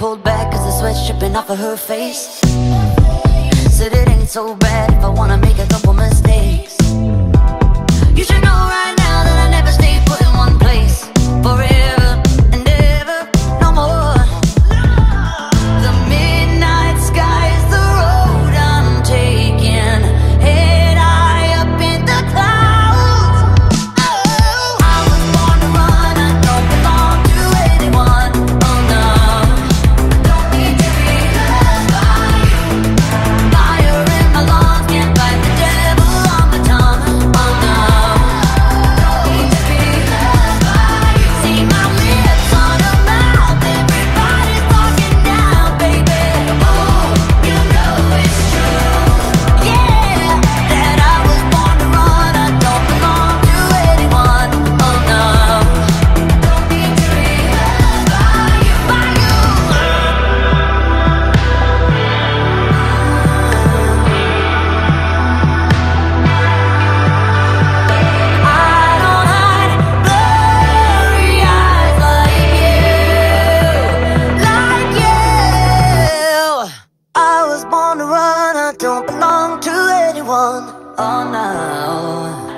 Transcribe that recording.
pulled back cause the sweat's dripping off of her face. Said it ain't so bad if I wanna make a couple mistakes. run, I don't belong to anyone. Oh no.